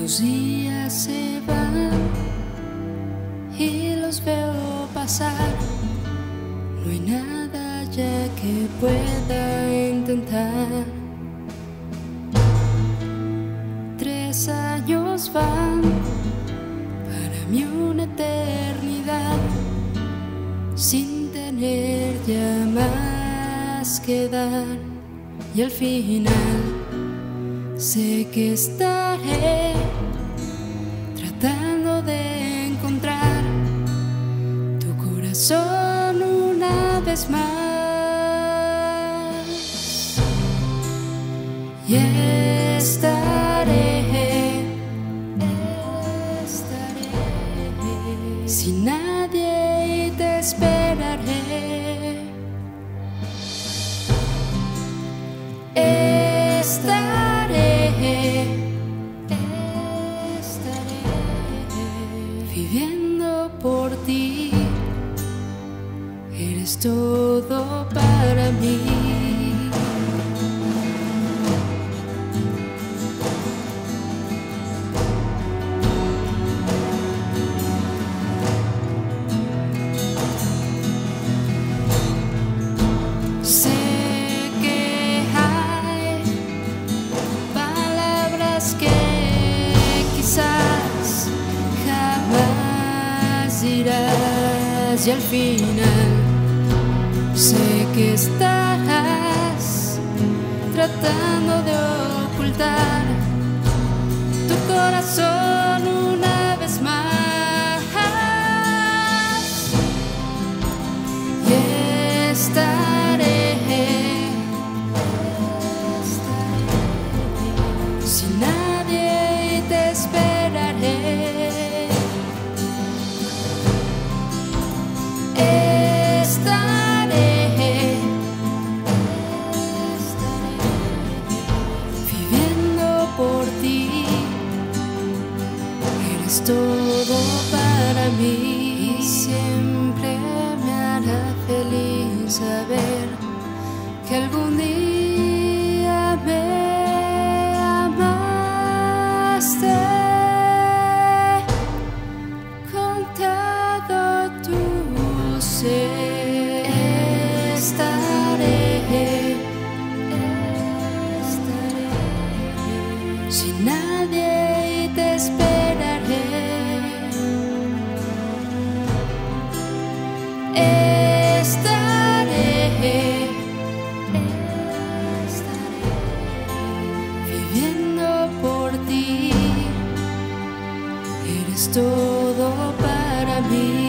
Los días se van y los veo pasar. No hay nada ya que pueda intentar. Tres años van, para mí una eternidad, sin tener ya más que dar. Y al final sé que estaré tratando de encontrar tu corazón una vez más. Y estaré, estaré sin nadie y te esperaré. Todo para mí. Sé que hay palabras que quizás jamás dirás y al final sé que estarás tratando de ocultar tu corazón Todo para mí. Y siempre me hará feliz saber que algún todo para mí.